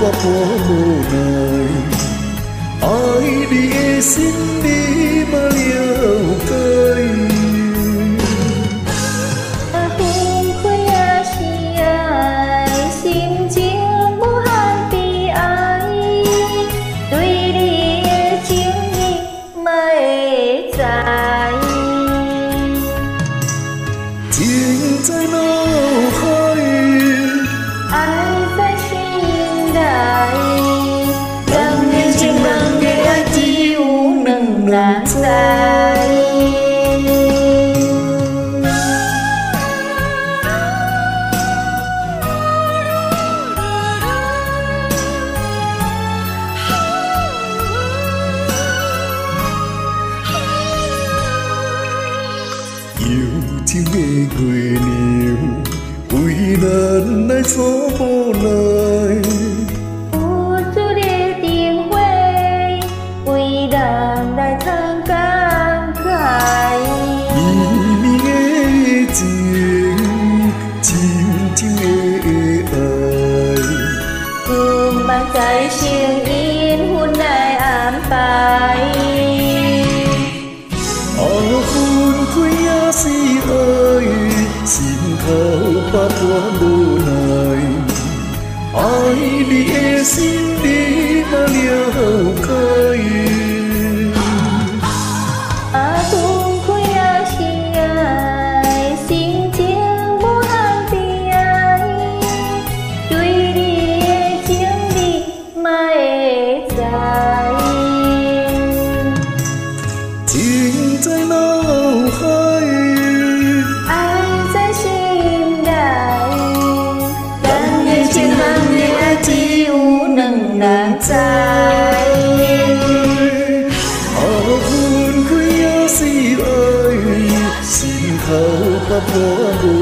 popolunay Ay diyesin bir nắng yêu tiếng nghe người níu vui đơn nơi phố vô lời 啊，君夫妻恩爱，心头挂挂无奈，爱你的心。 น้ำใจ Oh,